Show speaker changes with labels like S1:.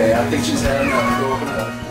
S1: okay, I think she's had enough.